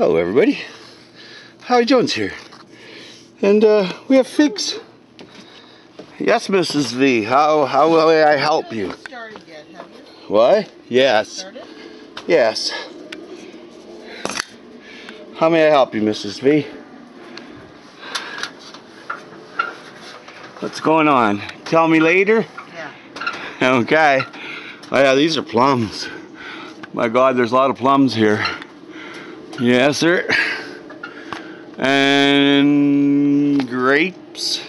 Hello everybody. Howie Jones here. And uh, we have figs. Yes, Mrs. V. How how will I help you? Yet? What? Yes. Yes. How may I help you, Mrs. V? What's going on? Tell me later? Yeah. Okay. Oh yeah, these are plums. My God, there's a lot of plums here. Yes, sir. And grapes.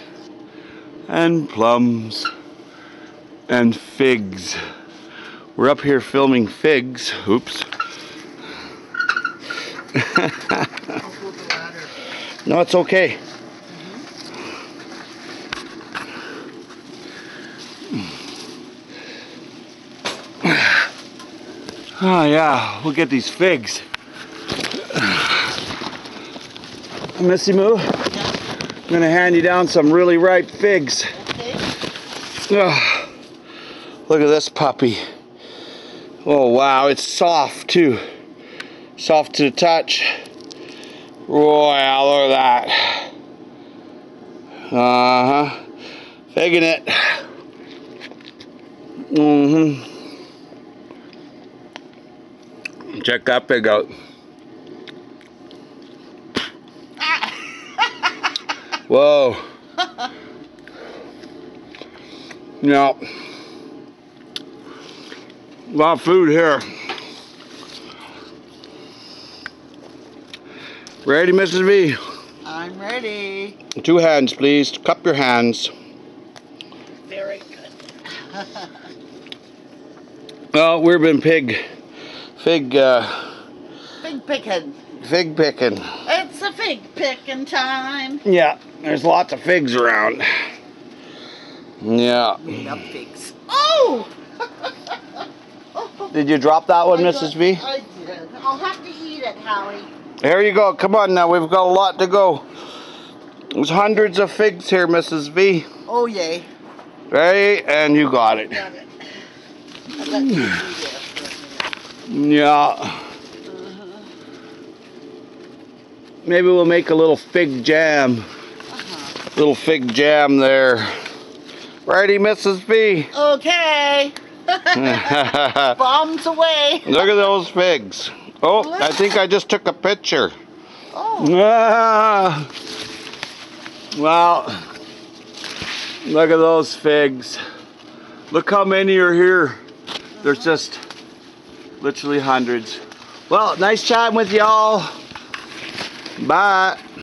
And plums. And figs. We're up here filming figs. Oops. No, it's okay. Oh yeah, we'll get these figs. Missy Moo, I'm gonna hand you down some really ripe figs. Oh, look at this puppy. Oh wow, it's soft too. Soft to the touch. Oh yeah, look at that. Uh-huh. Figging it. Mm-hmm. Check that pig out. Whoa. Yeah. A lot of food here. Ready, Mrs. V? I'm ready. Two hands, please. Cup your hands. Very good. Well, we've been pig, fig, uh, Fig picking. fig picking. It's a fig picking time. Yeah, there's lots of figs around. Yeah. We love figs. Oh! Did you drop that one, I Mrs. got- V? I did. I'll have to eat it, Howie. Here you go. Come on now. We've got a lot to go. There's hundreds of figs here, Mrs. V. Oh, yay. Ready? And you got it. Got it. I let you do for a. Yeah. Maybe we'll make a little fig jam. Uh-huh. Little fig jam there. Righty, Mrs. B. Okay. Bombs away. Look at those figs. Oh, I think I just took a picture. Oh, Ah. Well, look at those figs. Look how many are here. There's just literally hundreds. Well, nice chatting with y'all. Bye.